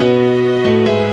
Música